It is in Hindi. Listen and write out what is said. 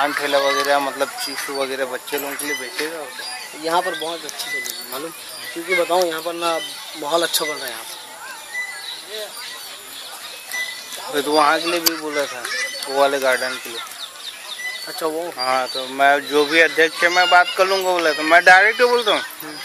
पान ठेला वगैरह मतलब चीशू वगैरह बच्चे लोगों के लिए बेचेगा यहाँ पर बहुत अच्छी चलेगी मालूम? क्योंकि बताऊँ यहाँ पर ना माहौल अच्छा बन रहा है यहाँ पर। तो वहाँ के लिए भी बोला था वो वाले गार्डन के लिए। अच्छा वो? हाँ तो मैं जो भी अध्यक्ष है मैं बात कर लूँगा बोला तो मैं डायरेक्ट बोलता हूँ। हम्म।